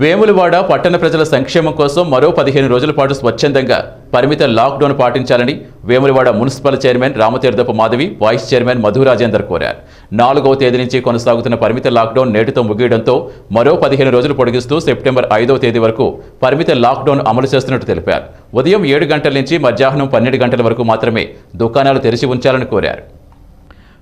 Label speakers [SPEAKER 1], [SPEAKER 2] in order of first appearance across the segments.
[SPEAKER 1] వేములవాడ పట్టణ ప్రజల సంక్షేమం కోసం మరో పదిహేను రోజుల పాటు స్వచ్ఛందంగా పరిమిత లాక్డౌన్ పాటించాలని Vemulawada municipal chairman Ramatheerthapu Madhavi vice chairman Madhu Rajender కోరారు. నాలుగవ తేదీ నుంచి కొనసాగుతున్న పరిమిత లాక్డౌన్ నేటితో ముగియడంతో మరో పదిహేను రోజులు పొడిగిస్తూ సెప్టెంబర్ ఐదవ తేదీ వరకు పరిమిత లాక్డౌన్ అమలు చేస్తున్నట్టు తెలిపారు. ఉదయం ఏడు గంటల నుంచి మధ్యాహ్నం పన్నెండు గంటల వరకు మాత్రమే దుకాణాలు తెరిచి ఉంచాలని కోరారు.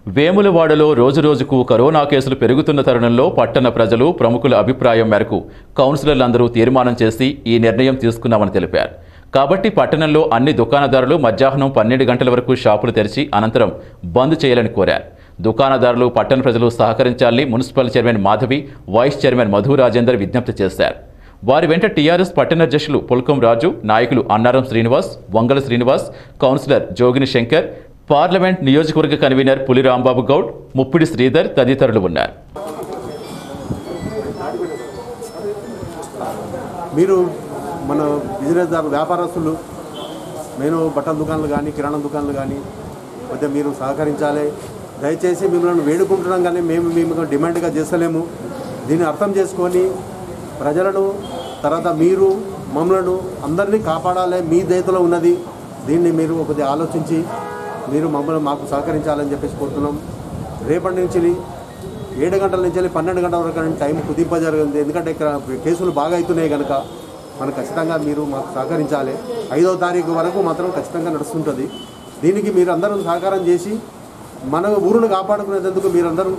[SPEAKER 1] వేములవాడలో రోజురోజుకు కరోనా కేసులు పెరుగుతున్న తరుణంలో పట్టణ ప్రజలు ప్రముఖుల అభిప్రాయం మేరకు కౌన్సిలర్లందరూ తీర్మానం చేసి ఈ నిర్ణయం తీసుకున్నామని తెలిపారు. కాబట్టి పట్టణంలో అన్ని దుకాణదారులు మధ్యాహ్నం పన్నెండు గంటల వరకు షాపులు తెరిచి అనంతరం బంద్ చేయాలని కోరారు. దుకాణదారులు పట్టణ ప్రజలు సహకరించాలని municipal chairman Madhavi vice chairman Madhu Rajender విజ్ఞప్తి చేశారు. వారి వెంట టీఆర్ఎస్ పట్టణ అధ్యక్షులు పుల్కం రాజు నాయకులు అన్నారం శ్రీనివాస్ వంగల శ్రీనివాస్ కౌన్సిలర్ జోగిని శంకర్ పార్లమెంట్ నియోజకవర్గ కన్వీనర్ పులి రాంబాబు గౌడ్ ముప్పిడి శ్రీధర్ తదితరులు ఉన్నారు.
[SPEAKER 2] మీరు మన బిజినెస్ వ్యాపారస్తులు నేను బట్టల దుకాణాలు కానీ కిరాణా దుకాణాలు కానీ కొద్దిగా మీరు సహకరించాలి. దయచేసి మిమ్మల్ని వేడుకుంటున్నాం కానీ మేము మేము డిమాండ్గా చేస్తలేము. దీన్ని అర్థం చేసుకొని ప్రజలను తర్వాత మీరు మమ్మలను అందరినీ కాపాడాలి. మీ దయతలో ఉన్నది. దీన్ని మీరు ఒకటి ఆలోచించి మీరు మమ్మల్ని మాకు సహకరించాలని చెప్పేసి కోరుతున్నాం. రేపటి నుంచి ఏడు గంటల నుంచి వెళ్ళి పన్నెండు గంటల వరకు టైం కుదింప జరిగింది. ఎందుకంటే ఇక్కడ కేసులు బాగా అవుతున్నాయి కనుక మనకు ఖచ్చితంగా మీరు మాకు సహకరించాలి. ఐదో తారీఖు వరకు మాత్రం ఖచ్చితంగా నడుస్తుంటుంది. దీనికి మీరు అందరూ సహకారం చేసి మన ఊరును కాపాడుకునేందుకు మీరందరూ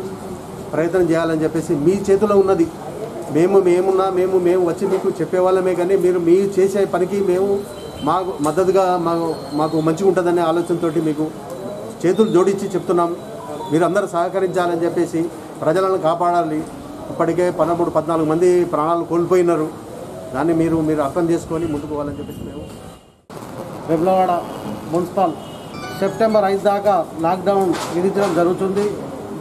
[SPEAKER 2] ప్రయత్నం చేయాలని చెప్పేసి మీ చేతిలో ఉన్నది. మేము మేమున్నా మేము మేము వచ్చి మీకు చెప్పేవాళ్ళమే కానీ మీరు మీ చేసే పనికి మేము మాకు మద్దతుగా మాకు మాకు మంచిగా ఉంటుందనే ఆలోచనతోటి మీకు చేతులు జోడించి చెప్తున్నాం. మీరు సహకరించాలని చెప్పేసి ప్రజలను కాపాడాలి. ఇప్పటికే పదమూడు పద్నాలుగు మంది ప్రాణాలు కోల్పోయినారు. దాన్ని మీరు మీరు అర్థం చేసుకొని ముందుకు పోవాలని చెప్పేసి మేము
[SPEAKER 3] వెబ్లవాడ మున్సిపల్ సెప్టెంబర్ ఐదు దాకా లాక్డౌన్ విధించడం జరుగుతుంది.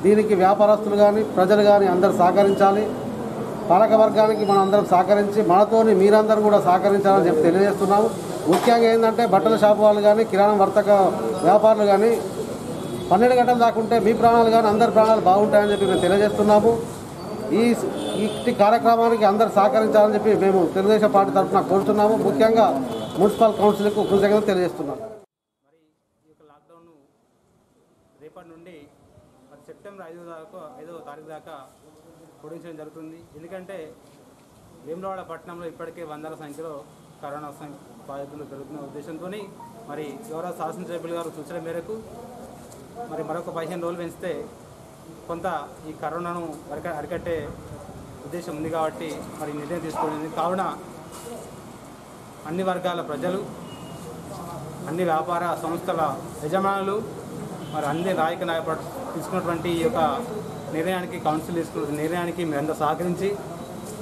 [SPEAKER 3] దీనికి వ్యాపారస్తులు కానీ ప్రజలు కానీ అందరూ సహకరించాలి. పాలక వర్గానికి మనం అందరం సహకరించి మనతోని మీరందరూ కూడా సహకరించాలని చెప్పి తెలియజేస్తున్నాము. ముఖ్యంగా ఏంటంటే బట్టల షాపు వాళ్ళు కానీ కిరాణం వర్తక వ్యాపారులు కానీ పన్నెండు గంటలు దాకుంటే మీ ప్రాణాలు కానీ అందరి ప్రాణాలు బాగుంటాయని చెప్పి మేము తెలియజేస్తున్నాము. ఈ ఈ కార్యక్రమానికి అందరు సహకరించాలని చెప్పి మేము తెలుగుదేశం పార్టీ తరఫున కోరుతున్నాము. ముఖ్యంగా మున్సిపల్ కౌన్సిల్కు కృతజ్ఞత తెలియజేస్తున్నాము.
[SPEAKER 4] లాక్డౌన్ రేపటి నుండి మరి సెప్టెంబర్ ఐదో దాకా ఐదవ తారీఖు దాకా పొడిగించడం జరుగుతుంది. ఎందుకంటే వేములవాడ పట్టణంలో ఇప్పటికే వందల సంఖ్యలో కరోనా సం- బాధితులు పెరుగుతున్న ఉద్దేశంతో మరి గౌరవ శాసనసభ్యులు గారు సూచన మేరకు మరి మరొక పదిహేను రోజులు పెంచితే కొంత ఈ కరోనాను అరిక అరికట్టే ఉద్దేశం ఉంది కాబట్టి మరి నిర్ణయం తీసుకోలేదు. కావున అన్ని వర్గాల ప్రజలు అన్ని వ్యాపార సంస్థల యజమానులు మరి అన్ని నాయక నాయకుడు తీసుకున్నటువంటి ఈ యొక్క నిర్ణయానికి కౌన్సిల్ తీసుకున్న నిర్ణయానికి మీరంతా సహకరించి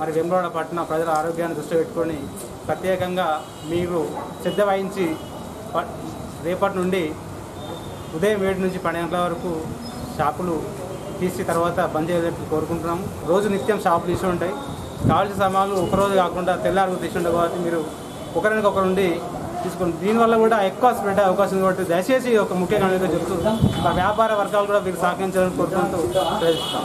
[SPEAKER 4] మరి వెంబడ పట్టణ ప్రజల ఆరోగ్యాన్ని దృష్టి పెట్టుకొని ప్రత్యేకంగా మీరు శ్రద్ధ వహించి రేపటి నుండి ఉదయం ఏడు నుంచి పన్నెండు గంటల వరకు షాపులు తీసి తర్వాత బంద్ చేయాలని కోరుకుంటున్నాము. రోజు నిత్యం షాపులు తీసి ఉంటాయి. కావాల్సిన సామాన్లు ఒకరోజు కాకుండా తెల్లారు తీసి ఉంటాయి కాబట్టి మీరు ఒకరికి ఒకరు ఉండి తీసుకుని దీనివల్ల కూడా ఎక్కువ స్ప్రెడ్ అవకాశం ఉంది కాబట్టి దయచేసి ఒక ముఖ్య గమనిక చెప్తూ వ్యాపార వర్గాలు కూడా మీరు సహకరించాలని కోరుకుంటూ ప్రయత్నిస్తాం